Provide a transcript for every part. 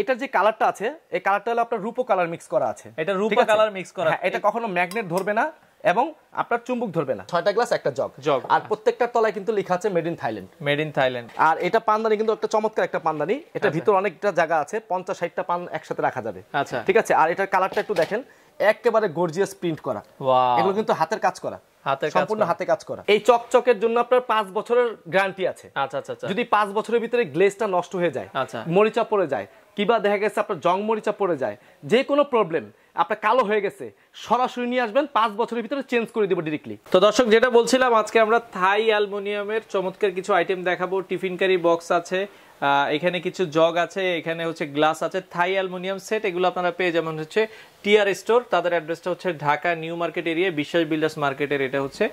এটার যে কালারটা আছে এই কালারটা হলো আপনার রূপো কালার মিক্স করা আছে। এটা রূপা? কালার মিক্স করা হ্যাঁ, এটা কখনো ম্যাগনেট ধরবে না এবং আপনার চুম্বক ধরবে না। ছয়টা গ্লাস একটা জগ জগ। আর প্রত্যেকটার তলায় কিন্তু লেখা আছে made in Thailand made in Thailand আর এটা পানদানি কিন্তু একটা চমৎকার একটা পানদানি। আচ্ছা। এটা ভিতর অনেকটা জায়গা আছে পঞ্চাশ ষাটটা পান একসাথে রাখা যাবে। আচ্ছা। ঠিক আছে? আর এটার কালারটা একটু দেখেন একেবারে গর্জিয়াস প্রিন্ট করা। ওয়াও এগুলো কিন্তু হাতের কাজ করা। সম্পূর্ণ হাতে কাজ করা। এই চকচকের জন্য আপনার পাঁচ বছরের গ্যারান্টি আছে। আচ্ছা আচ্ছা আচ্ছা। যদি পাঁচ বছরের ভিতরে গ্লেজটা নষ্ট হয়ে যায় আচ্ছা। মরিচা পড়ে যায় কিবা দেখা গেছে আপনার জং মরিচা পড়ে যায় যে কোনো প্রবলেম আপনার কালো হয়ে গেছে সরাসরি নিয়ে আসবেন পাঁচ বছরের ভিতরে চেঞ্জ করে দেবো ডিরেক্টলি তো দর্শক যেটা বলছিলাম আজকে আমরা থাই অ্যালুমিনিয়ামের চমৎকার কিছু আইটেম দেখাবো। টিফিন কারি বক্স আছে এখানে কিছু জগ আছে এখানে হচ্ছে গ্লাস আছে থাই অ্যালুমিনিয়াম সেট এগুলো আপনারা পেয়ে যেমন হচ্ছে টিআর স্টোর। তাদের অ্যাড্রেসটা হচ্ছে Dhaka new market area Biswas builders মার্কেটের এটা হচ্ছে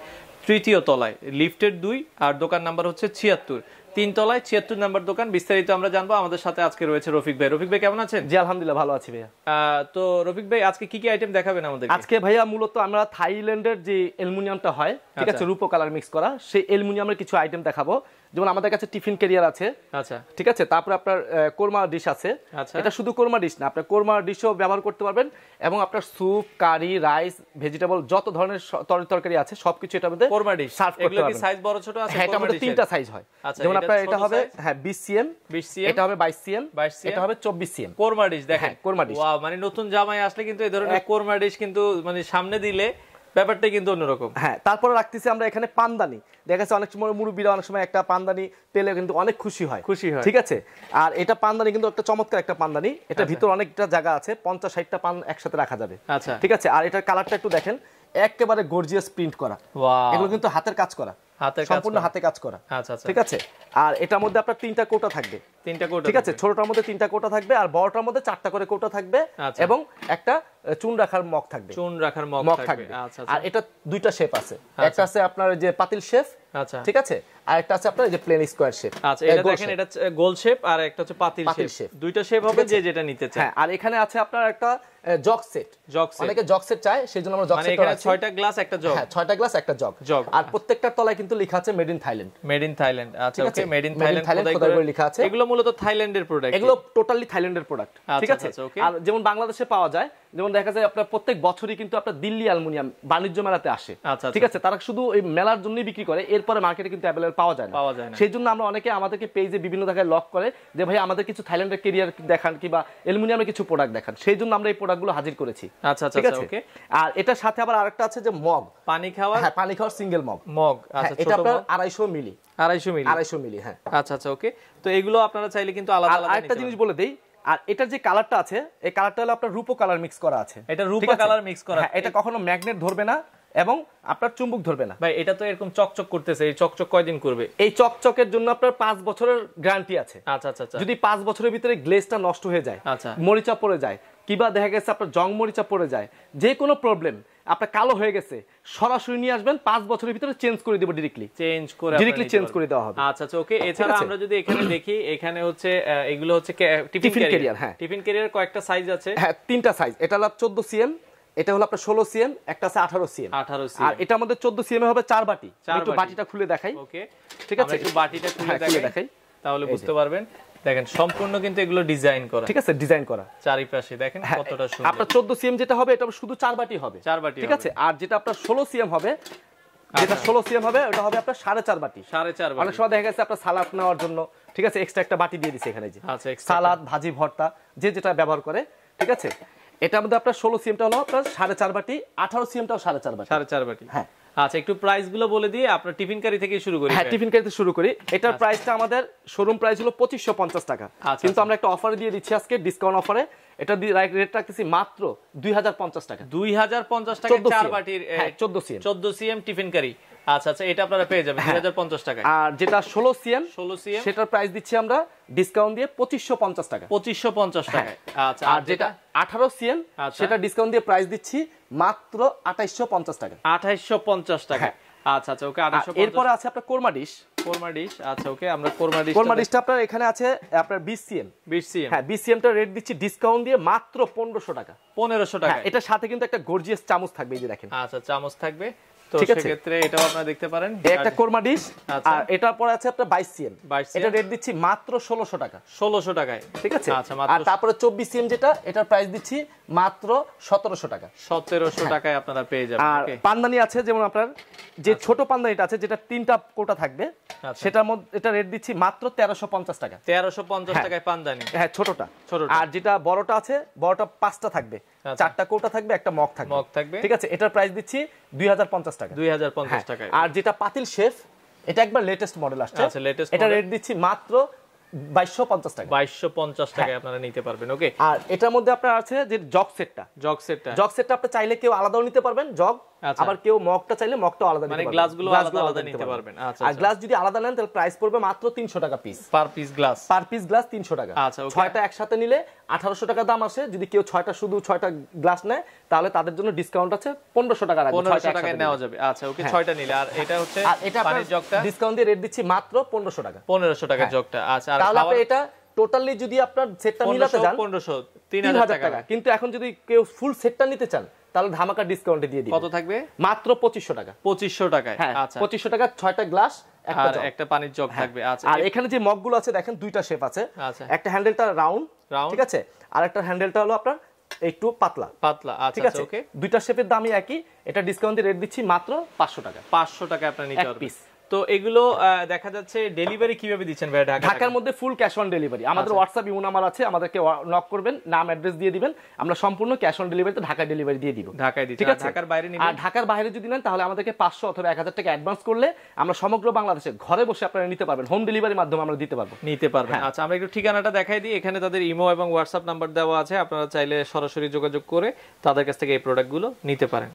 তৃতীয় তলায় লিফটের দুই আর দোকান নাম্বার হচ্ছে ছিয়াত্তর। তিন তলায় ছিয়াত্তর নাম্বার দোকান বিস্তারিত আমরা জানব। আমাদের সাথে আজকে রয়েছে রফিক ভাই। রফিক ভাই কেমন আছেন? জি আলহামদুলিল্লাহ ভালো আছি ভাইয়া। আহ, তো রফিক ভাই আজকে কি কি আইটেম দেখাবেন আমাদের আজকে ভাইয়া মূলত আমরা থাইল্যান্ডের যে অ্যালুমিনিয়ামটা হয় ঠিক আচ্ছা। আছে রূপো কালার মিক্স করা সেই অ্যালুমিনিয়ামের কিছু আইটেম দেখাবো। যেমন আমাদের কাছে টিফিন ক্যারিয়ার আছে। আচ্ছা। ঠিক আছে? তারপরে আপনার কোরমা ডিশ আছে। আচ্ছা। এটা শুধু কোরমা ডিশ না আপনার কোরমা ডিশও ব্যবহার করতে পারবেন এবং আপনার স্যুপ কারি রাইস ভেজিটেবল যত ধরনের তরি তরকারি আছে সবকিছু এটার মধ্যে কোরমা ডিশ সার্ভ করতে পারবেন। সাইজ বড় ছোট আছে? হ্যাঁ এটা আমাদের তিনটা সাইজ হয়। আচ্ছা, যেমন আপনার এটা হবে? হ্যাঁ বিশ সিএম 20 cm? এটা হবে বাইশ সিএম 22 cm? এটা হবে চব্বিশ সিএম কোরমা ডিশ দেখেন। হ্যাঁ, কোরমা ডিশ। ওয়াও মানে নতুন জামাই আসলে কিন্তু এই ধরনের কোরমা ডিশ কিন্তু মানে সামনে দিলে ব্যাপারটা কিন্তু অন্যরকম। হ্যাঁ তারপরে রাখতেছি আমরা এখানে পানদানি। দেখা যাচ্ছে অনেক সময় মুরব্বীরা অনেক সময় একটা পানদানি পেলে কিন্তু অনেক খুশি হয়। খুশি হয়। ঠিক আছে? আর এটা পানদানি কিন্তু একটা চমৎকার একটা পানদানি। এটা ভিতর অনেকটা জায়গা আছে পঞ্চাশ ষাটটা পান একসাথে রাখা যাবে। আচ্ছা। ঠিক আছে? আর এটার কালারটা একটু দেখেন একেবারে গর্জিয়াস প্রিন্ট করা। ওয়াও এগুলো কিন্তু হাতের কাজ করা। হাতের কাজ সম্পূর্ণ হাতে কাজ করা। আচ্ছা আচ্ছা। ঠিক আছে? আর এটার মধ্যে আপনার তিনটা কোটা থাকবে। তিনটা কোটা ঠিক আছে ছোটটার মধ্যে তিনটা কোটা থাকবে আর বড়টার মধ্যে চারটা করে কোটা থাকবে আচ্ছা। এবং একটা চুন রাখার মগ থাকবে। চুন রাখার মগ থাকবে। আচ্ছা আর এটা দুইটা শেপ আছে। একটা আছে আপনার যে পাতিল শেপ আচ্ছা। ঠিক আছে? আর একটা আছে আপনার যে প্লেন স্কোয়ার শেপ আচ্ছা এটা দেখেন এটা গোল শেপ আর একটা হচ্ছে পাতিল শেপ দুইটা শেপ হবে যে যেটা নিতে চায়। হ্যাঁ আর এখানে আছে আপনার একটা জগ সেট জগ সেট অনেকে জগ সেট চায় সেই জন্য আমরা জগ মানে সেট এখানে ছয়টা গ্লাস একটা জগ হ্যাঁ ছয়টা গ্লাস একটা জগ জগ। আর প্রত্যেকটার তলায় কিন্তু লেখা আছে made in Thailand made in Thailand আচ্ছা ওকে? মেড ইন থাইল্যান্ড করে লেখা আছে। এগুলো মূলত থাইল্যান্ডের প্রোডাক্ট এগুলো টোটালি থাইল্যান্ডের প্রোডাক্ট ঠিক আচ্ছা, আছে? আচ্ছা, আর যেমন বাংলাদেশে পাওয়া যায় যেমন দেখা যায় আপনার প্রত্যেক বছরই কিন্তু আপনার দিল্লি অ্যালুমিনিয়াম বাণিজ্য মেলাতে আসে। আচ্ছা, ঠিক আছে? তারা শুধু এই মেলার জন্যই বিক্রি করে এরপরে মার্কেটে কিন্তু অ্যাভেলেবল পাওয়া যায় না। পাওয়া যায় না। সেই জন্য আমরা অনেকে আমাদেরকে পেজে বিভিন্ন জায়গায় লক করে যে ভাই আমাদের কিছু থাইল্যান্ডের কেরিয়ার দেখান কিংবা অ্যালুমিনিয়ামের কিছু প্রোডাক্ট দেখান। সেই জন্য আমরা এই প্রোডাক্টগুলো হাজির করেছি। আচ্ছা আচ্ছা ঠিক আছে? ওকে আর এটার সাথে আবার আরেকটা আছে যে মগ। পানি খাওয়ার? হ্যাঁ পানি খাওয়ার সিঙ্গেল মগ। মগ হ্যাঁ আচ্ছা এটা আপনার আড়াইশো মিলি। আড়াইশো মিলি? আড়াইশো মিলি হ্যাঁ। আচ্ছা আচ্ছা ওকে তো এগুলো আপনারা চাইলে কিন্তু আলাদা আলাদা আরেকটা জিনিস বলে দেই আর এটার যে কালারটা আছে এই কালারটা হলো আপনার রূপো কালার মিক্স করা আছে। এটা রূপো কালার মিক্স করা হ্যাঁ, এটা কখনো ম্যাগনেট ধরবে না এবং আপনার চুম্বক ধরবে না। ভাই এটা তো এরকম চকচক করতেছে এই চকচক কয়দিন করবে? এই চকচকের জন্য আপনার পাঁচ বছরের গ্যারান্টি আছে। আচ্ছা আচ্ছা আচ্ছা। যদি পাঁচ বছরের ভিতরে গ্লেজটা নষ্ট হয়ে যায় আচ্ছা। মরিচা পড়ে যায় কিবা দেখা গেছে আপনার জং মরিচা পড়ে যায় যে কোনো প্রবলেম আপনার কালো হয়ে গেছে সরাসরি নিয়ে আসবেন পাঁচ বছরের ভিতরে চেঞ্জ করে দেবো ডিরেক্টলি চেঞ্জ করে change পারবেন। করে দেওয়া হবে। আচ্ছা আচ্ছা ওকে এছাড়া আমরা যদি এখানে দেখি এখানে হচ্ছে এগুলো হচ্ছে টিফিন ক্যারিয়ার হ্যাঁ। টিফিন ক্যারিয়ার কয়েকটা সাইজ আছে। হ্যাঁ তিনটা সাইজ এটা হলো চোদ্দ সিএম এটা হলো আপনার ষোলো সিএম একটা আছে আঠারো সিএম 18 cm আর এটার মধ্যে চোদ্দ সিএম হবে চার বাটি। একটু বাটিটা খুলে দেখাই। ওকে ঠিক আছে? একটু বাটিটা খুলে হ্যাঁ, দেখাই। তাহলে বুঝতে পারবেন। দেখেন সম্পূর্ণ কিন্তু এগুলো ডিজাইন করা। ঠিক আছে ডিজাইন করা। চারিপাশে দেখেন হ্যাঁ, কতটা সুন্দর। আপনার চোদ্দ সিএম যেটা হবে এটা শুধু চার বাটি হবে। চার বাটি ঠিক আছে আর যেটা আপনার ষোলো সিএম হবে যেটা ষোলো সিএম হবে ওটা হবে আপনার সাড়ে চার বাটি। সাড়ে চার অনেক বাটি সময় দেখা গেছে আপনার সালাদ নেওয়ার জন্য ঠিক আছে এক্সট্রা একটা বাটি দিয়ে দিছে এখানে যে। আচ্ছা, extra সালাদ ভাজি ভর্তা যে যেটা ব্যবহার করে ঠিক আছে? এটার মধ্যে আপনার ষোলো সিএমটা হলো আপনার সাড়ে চার বাটি আঠারো সিএমটাও সাড়ে চার বাটি। সাড়ে চার বাটি। হ্যাঁ। আচ্ছা একটু প্রাইসগুলো বলে দিয়ে আপনার টিফিন কারি থেকে শুরু করি হ্যাঁ টিফিন কারিতে শুরু করি। এটার প্রাইসটা আমাদের শোরুম প্রাইস হলো পঁচিশশো পঞ্চাশ টাকা। আচ্ছা, কিন্তু আমরা একটা অফার দিয়ে দিচ্ছি আজকে ডিসকাউন্ট অফারে এটা রেট রাখতেছি মাত্র দুই হাজার পঞ্চাশ টাকা। দুই হাজার পঞ্চাশ টাকা 14 চার বাটির হ্যাঁ, 14 সিএম চোদ্দ সিএম টিফিন কারি। আচ্ছা আচ্ছা এটা আপনারা পেয়ে যাবেন দুই হাজার পঞ্চাশ টাকায়। আর যেটা ষোলো সিএম 16 CM সেটার প্রাইস দিচ্ছি আমরা ডিসকাউন্ট দিয়ে পঁচিশশো পঞ্চাশ টাকা। পঁচিশশো পঞ্চাশ টাকায়। আচ্ছা আর যেটা? আঠারো সিএম আচ্ছা। সেটা ডিসকাউন্ট দিয়ে প্রাইস দিচ্ছি মাত্র আঠাইশো পঞ্চাশ টাকা। আঠাইশশো পঞ্চাশ টাকা। হ্যাঁ। আচ্ছা আচ্ছা ওকে আর আঠাইশো এরপরে আছে আপনার কোরমা ডিশ। কোরমা ডিশ আচ্ছা ওকে আমরা কোরমা ডিশ কোরমা ডিশটা আপনার এখানে আছে আপনার বিশ সিএম। বিশ সিএম। হ্যাঁ বিশ সিএমটা রেট দিচ্ছি ডিসকাউন্ট দিয়ে মাত্র পনেরোশো টাকা। পনেরোশো টাকা হ্যাঁ এটার সাথে কিন্তু একটা গর্জিয়াস চামচ থাকবে এই যে দেখেন। আচ্ছা চামচ থাকবে। ঠিক আছে। সেক্ষেত্রে এটাও আপনারা দেখতে পারেন। একটা কোরমা ডিশ আচ্ছা। আর এটার পরে আছে আপনার বাইশ সিএম। এটা রেট দিচ্ছি মাত্র ষোলোশো টাকা। ষোলোশো টাকায়। ঠিক আছে? আচ্ছা আর তারপরে চব্বিশ সিএম যেটা এটার প্রাইস দিচ্ছি মাত্র সতেরোশো টাকা। সতেরোশো টাকায় আপনারা পেয়ে যাবেন আর পান্দানি আছে যেমন আপনার যে ছোট পান্দানিটা আছে যেটা তিনটা কোটা থাকবে আচ্ছা। সেটার মধ্যে এটা রেট দিচ্ছি মাত্র তেরোশো পঞ্চাশ টাকা। তেরোশো পঞ্চাশ হ্যাঁ। টাকায় পান্দানি। হ্যাঁ ছোটটা। ছোটটা। আর যেটা বড়টা আছে বড়টা পাঁচটা থাকবে। আচ্ছা। চারটা কোটা থাকবে একটা মগ থাকবে। মগ থাকবে। ঠিক আছে এটার প্রাইস দিচ্ছি দুই হাজার পঞ্চাশ টাকা। দুই হাজার পঞ্চাশ টাকা আর যেটা পাতিল শেফ এটা একবার লেটেস্ট মডেল আসছে। আচ্ছা, লেটেস্ট এটা রেট দিচ্ছি মাত্র বাইশশো পঞ্চাশ টাকা। বাইশশো পঞ্চাশ টাকায় আপনারা নিতে পারবেন ওকে আর এটার মধ্যে আপনার আছে যে জগ সেটটা। জগ সেটটা। জগ সেটটা আপনি চাইলে কেউ আলাদাও নিতে পারবেন জগ আচ্ছা। আবার কেউ মগটা চাইলে মগটাও আলাদা মানে গ্লাসগুলো আলাদা আলাদা নিতে পারবেন। আচ্ছা, আর আচ্ছা। গ্লাস যদি আলাদা নেন তাহলে প্রাইস পড়বে মাত্র তিনশো টাকা piece per piece glass per piece glass তিনশো টাকা। আচ্ছা. ছয়টা একসাথে নিলে আঠারোশো টাকা দাম আসে। যদি কেউ ছয়টা শুধু ছয়টা গ্লাস নেয় তাহলে তাদের জন্য ডিসকাউন্ট আছে পনেরোশো টাকা রাখবে, পনেরোশো ছয়টা টাকায় নেওয়া যাবে। আচ্ছা ওকে হ্যাঁ। ছয়টা নিলে। আর এটা হচ্ছে আর এটা পানির জগটা? ডিসকাউন্ট দিয়ে রেট দিচ্ছি মাত্র পনেরোশো টাকা। পনেরোশো টাকা হ্যাঁ। জগটা। আচ্ছা আর তাহলে আপনি এটা টোটালি যদি আপনার সেটটা মিলাতে যান পনেরোশো তিন তিন হাজার হাজার টাকা। টাকা। কিন্তু এখন যদি কেউ ফুল সেটটা নিতে চান তাহলে ধামাকা ডিসকাউন্টে দিয়ে দিই কত থাকবে? মাত্র পঁচিশশো টাকা। পঁচিশশো টাকায়? হ্যাঁ আচ্ছা। পঁচিশশো টাকা ছয়টা গ্লাস একটা আর। একটা পানির জগ থাকবে। আচ্ছা আর এখানে যে মগগুলো আছে দেখেন দুইটা শেপ আছে। আচ্ছা। একটা হ্যান্ডেলটা রাউন্ড রাউন্ড ঠিক আছে? আর একটা হ্যান্ডেলটা হলো আপনার একটু পাতলা। পাতলা আচ্ছা ঠিক আছে? ওকে দুইটা শেপের দামই একই। এটা ডিসকাউন্টে রেট দিচ্ছি মাত্র পাঁচশো টাকা। পাঁচশো টাকা আপনার নিতে পিস। তো এগুলো দেখা যাচ্ছে ডেলিভারি কীভাবে দিচ্ছেন ভাই ঢাকা ঢাকার মধ্যে ফুল ক্যাশ অন ডেলিভারি আমাদের। হোয়াটসঅ্যাপ ইউ নাম্বার আছে আমাদেরকে নক করবেন নাম অ্যাড্রেস দিয়ে দিবেন। আমরা সম্পূর্ণ ক্যাশ অন ডেলিভারিতে ঢাকা ডেলিভারি দিয়ে দিব। ঢাকায় ঠিক আছে? ঢাকার বাইরে আর ঢাকার বাইরে যদি নেন তাহলে আমাদেরকে পাঁচশো অথবা এক হাজার টাকা অ্যাডভান্স করলে আমরা সমগ্র বাংলাদেশে ঘরে বসে আপনারা নিতে পারবেন। হোম ডেলিভারির মাধ্যমে আমরা দিতে পারব। নিতে পারবেন। হ্যাঁ। আচ্ছা আমরা একটু ঠিকানাটা দেখাই দিই। এখানে তাদের ইমো এবং হোয়াটসঅ্যাপ নাম্বার দেওয়া আছে। আপনারা চাইলে সরাসরি যোগাযোগ করে তাদের কাছ থেকে এই প্রোডাক্টগুলো নিতে পারেন।